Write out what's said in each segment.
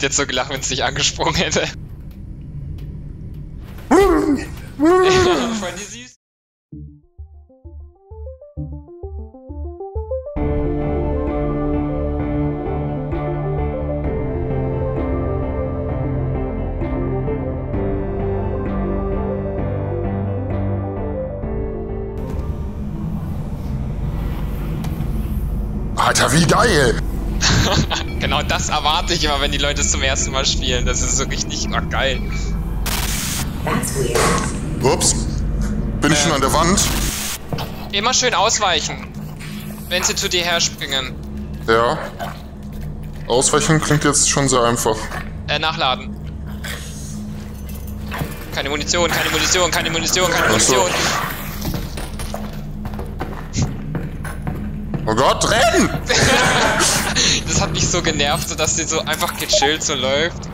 hätte jetzt so gelacht, wenn es dich angesprungen hätte. Voll die süß. Alter, wie geil! genau das erwarte ich immer, wenn die Leute es zum ersten Mal spielen. Das ist so richtig oh, geil. Ups. Bin ich schon an der Wand? Immer schön ausweichen, wenn sie zu dir herspringen. Ja. Ausweichen klingt jetzt schon sehr einfach. Äh, nachladen. Keine Munition, keine Munition, keine Munition, keine so. Munition. Oh Gott, rennen! Das hat mich so genervt, so dass sie so einfach gechillt so läuft.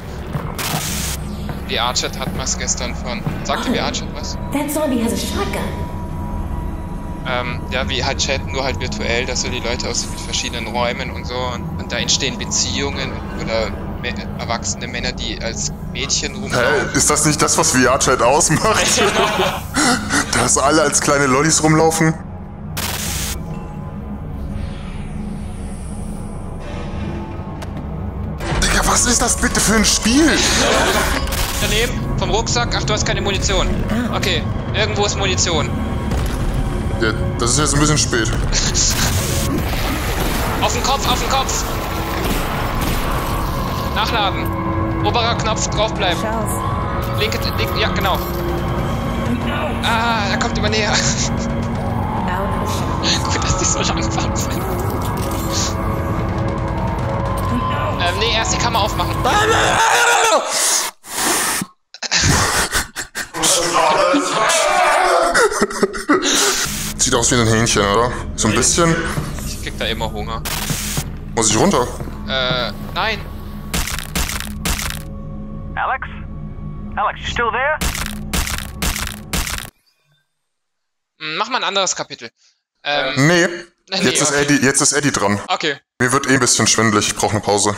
Die Archet hat was gestern von. Sagte wie Archet was? That zombie has a shotgun. Ähm, ja, wie halt Chat, nur halt virtuell, dass so die Leute aus verschiedenen Räumen und so und, und da entstehen Beziehungen oder me erwachsene Männer, die als Mädchen Hä, rumlaufen. ist das nicht das, was VR-Chat ausmacht? Dass alle als kleine Lollis rumlaufen? Ist das bitte für ein Spiel? Daneben, vom Rucksack, ach du hast keine Munition. Okay, irgendwo ist Munition. Ja, das ist jetzt ein bisschen spät. Auf den Kopf, auf den Kopf! Nachladen. Oberer Knopf draufbleiben. Linke, linke, ja genau. Ah, er kommt immer näher. Gut, dass die so langsam sind. Ähm, nee, erst die Kammer aufmachen. Sieht aus wie ein Hähnchen, oder? So ein bisschen. Ich krieg da immer Hunger. Muss ich runter? Äh, nein. Alex? Alex, you still there? Hm, Mach mal ein anderes Kapitel. Ähm, Nee. Nee, Jetzt ist okay. Eddie, jetzt ist Eddie dran. okay. Mir wird eh ein bisschen schwindelig. Ich brauche eine Pause.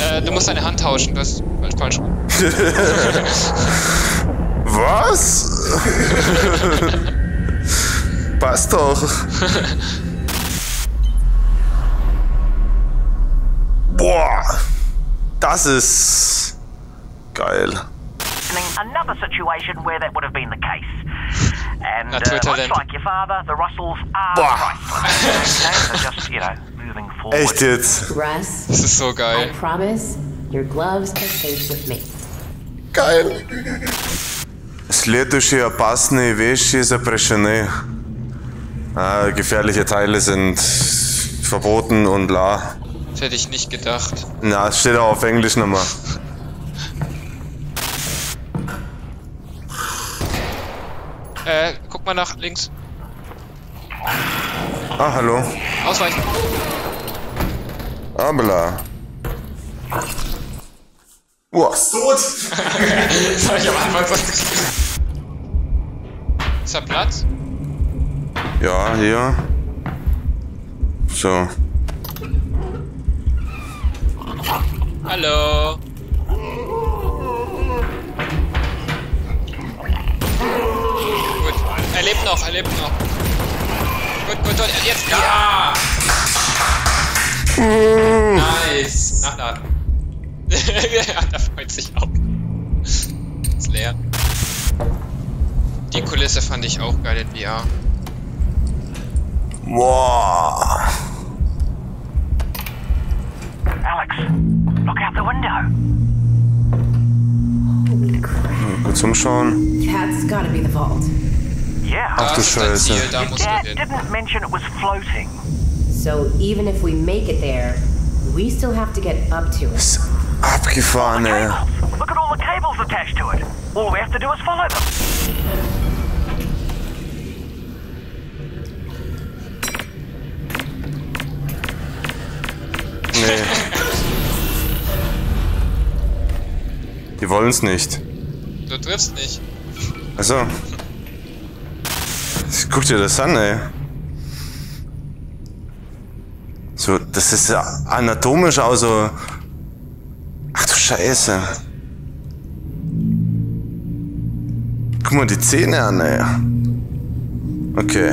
Äh, du musst deine Hand tauschen. Du hast falsch. falsch. Was? Passt doch. Boah, das ist geil. Another situation where that would have been the case. And uh, much like your father, the Russells are Boah. priceless. Okay, so just, you know. Echt jetzt? Russ, Das ist so I geil. promise your gloves are safe with me. Geil. Следующие опасные вещи запрещены. Ah, gefährliche Teile sind verboten und bla. Das hätte ich nicht gedacht. Na, es steht auch auf Englisch nochmal. Äh, guck mal nach links. Ah, hallo. Ausweichen. Abela. Was? Tot? Das hab ich am Anfang so Ist da Platz? Ja, hier. So. Hallo. Gut, er lebt noch, er lebt noch. Gut, gut, gut, jetzt ja! Nice. Nachladen. ja, da freut sich auch. Ist leer. Die Kulisse fand ich auch geil in VR. Wow. Alex, look out the window. Holy crap. Gut zum Schauen. That's gotta be the vault. Yeah. Ach du Scheiße. Ziel, da musst du dad hin. didn't mention it was floating. So even if we make it there, we still have to get up to it. Abgefahren, ey. Look at all the cables attached to it. All we have to do is follow them. Nee. Die wollen's nicht. Du triffst nicht. Also. Guck dir das an, ey. So, das ist ja anatomisch auch so Scheiße. Guck mal die Zähne an, ey. Okay.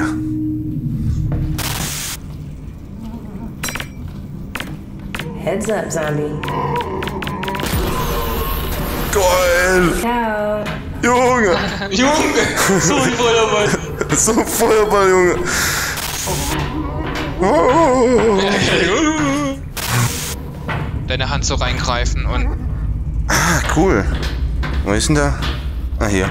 Heads up, zombie. Geil! Cow. Junge! Junge, so ein Feuerball. So ein Feuerball, Junge! Deine Hand so reingreifen und. Ah, cool. Wo ist denn da? Ah, hier.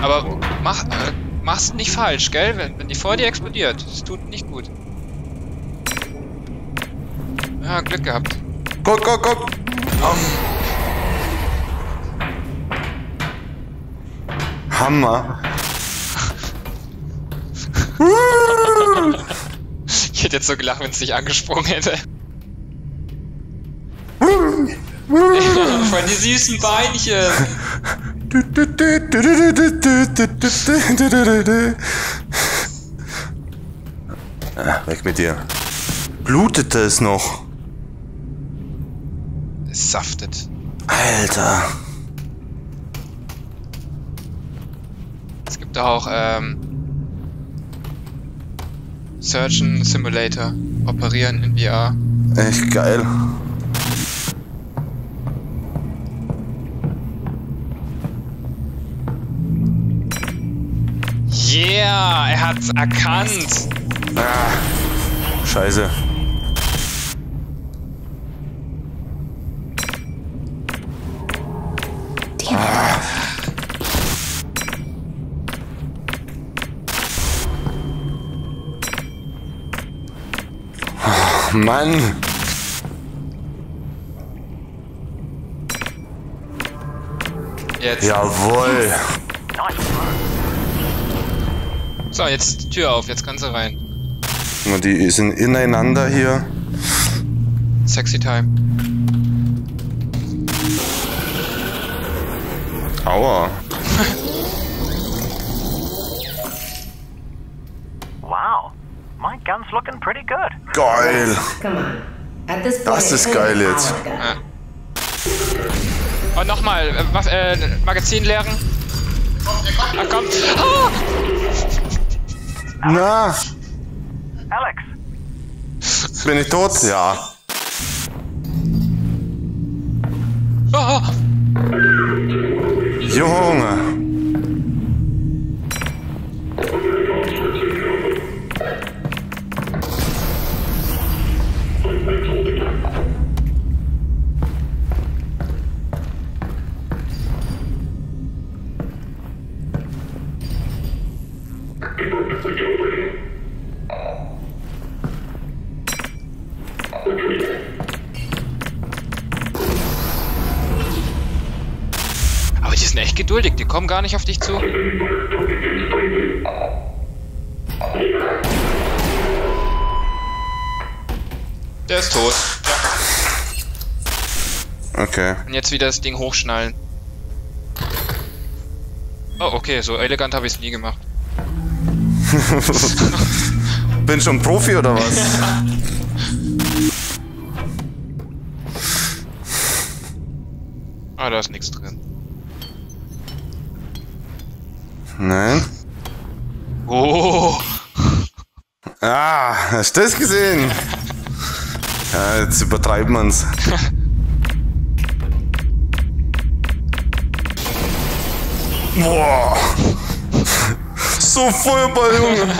Aber mach, äh, mach's nicht falsch, gell? Wenn, wenn die vor dir explodiert. Das tut nicht gut. Ja, Glück gehabt. Guck, guck, guck! Hammer! Ich hätte jetzt so gelacht, wenn es dich angesprungen hätte. Von die süßen Beinchen. Ah, weg mit dir. Blutete es noch? Es saftet. Alter. Es gibt auch ähm, Surgeon Simulator. Operieren in VR. Echt geil. Yeah, er hat's erkannt. Scheiße. Mann. Jetzt. Jawohl. So, jetzt ist die Tür auf. Jetzt kannst du rein. Na, Die sind ineinander hier. Sexy Time. Aua. Wow. My gun's looking pretty good. Geil. Das ist it's geil jetzt. Ja. Und nochmal, äh, äh, Magazin leeren. Ah, komm. Ah! Na, Alex, bin ich tot? Ja. Ah! Junge. Aber die sind echt geduldig, die kommen gar nicht auf dich zu. Der ist tot. Okay. Und jetzt wieder das Ding hochschnallen. Oh, okay, so elegant habe ich es nie gemacht. Bin schon Profi oder was? Ah, da ist nichts drin. Nein. Oh, Ah, hast du das gesehen? Ja, jetzt übertreibt man's. Boah. So Feuerball, Junge.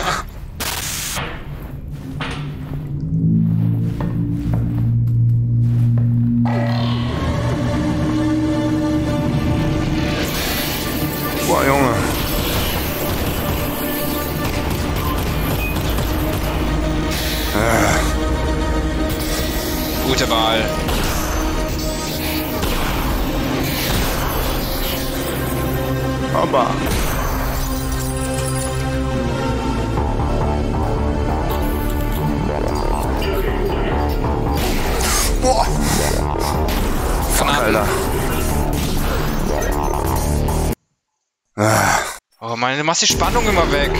Mann, du machst die Spannung immer weg.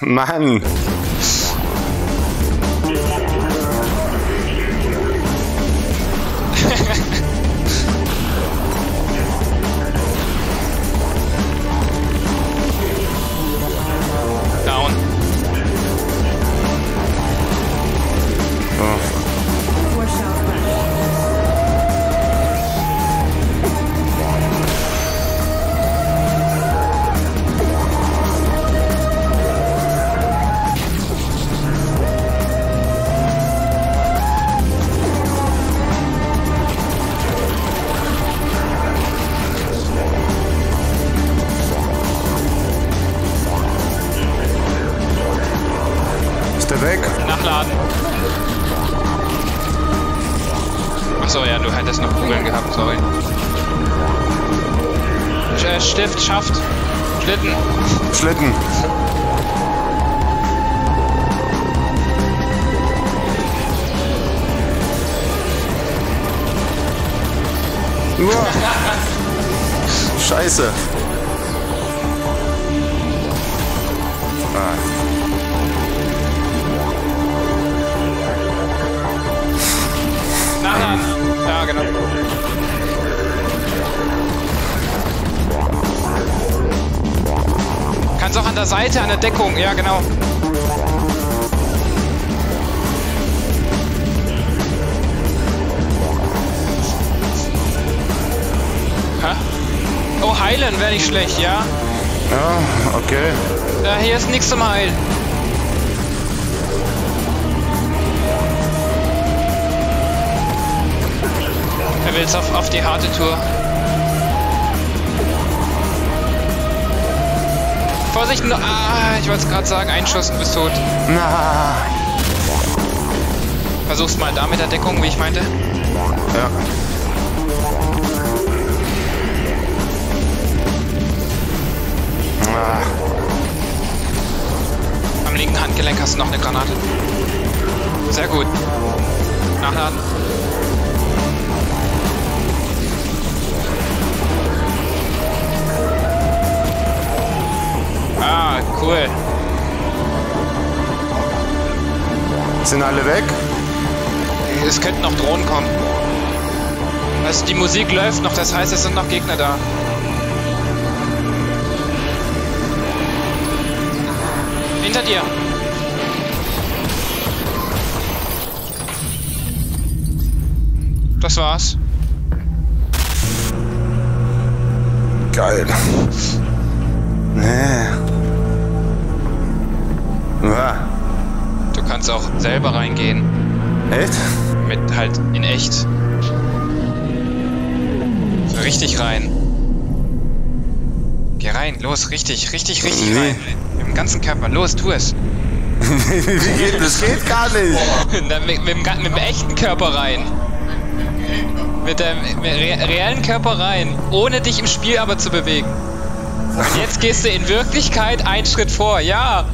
Mann. Schlitten. Schlitten. Uah. Scheiße. Ah. Nachladen. Ja, genau. Kannst auch an der Seite, an der Deckung. Ja, genau. Hä? Oh, heilen wäre nicht schlecht, ja? Ja, okay. Ja, hier ist nichts zum Heilen. Er will jetzt auf, auf die harte Tour. Vorsicht, no ah, ich wollte es gerade sagen, ein Schuss und bist tot. Na. Versuch's mal da mit der Deckung, wie ich meinte. Ja. Ah. Am linken Handgelenk hast du noch eine Granate. Sehr gut. Nachladen. Cool. Sind alle weg? Es könnten noch Drohnen kommen. Also die Musik läuft noch, das heißt, es sind noch Gegner da. Hinter dir. Das war's. Geil. Nee. Ja. Du kannst auch selber reingehen. Echt? Mit halt in echt. So richtig rein. Geh rein, los, richtig, richtig, richtig Nee. rein. Mit dem ganzen Körper, los, tu es. Wie geht das? geht gar nicht. Na, mit, mit, mit dem echten Körper rein. Mit dem mit re reellen Körper rein. Ohne dich im Spiel aber zu bewegen. Und jetzt gehst du in Wirklichkeit einen Schritt vor. Ja,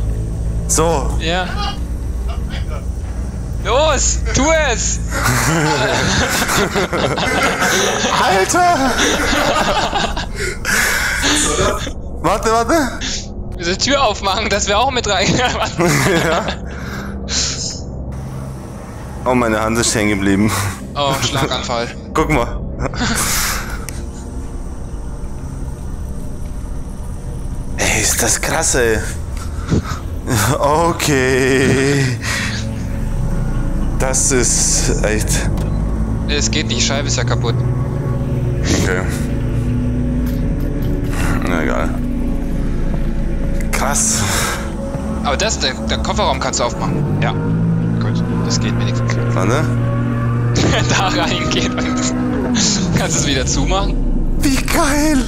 So. ja. Los, tu es! Alter! warte, warte. Diese Tür aufmachen, dass wir auch mit rein. ja. Oh, meine Hand ist hängen geblieben. oh, Schlaganfall. Guck mal. Ey, ist das krass, ey. Okay. Das ist echt. Nee, Es geht nicht, die Scheibe ist ja kaputt. Okay. Na egal. Krass. Aber das, der, der Kofferraum kannst du aufmachen. Ja. Gut, das geht wenigstens. Warte. da reingehen. Kannst du es wieder zumachen? Wie geil!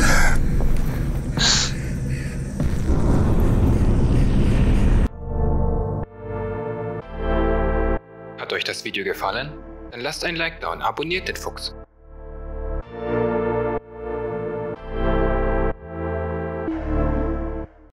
Euch das Video gefallen? Dann lasst ein Like da und abonniert den Fuchs.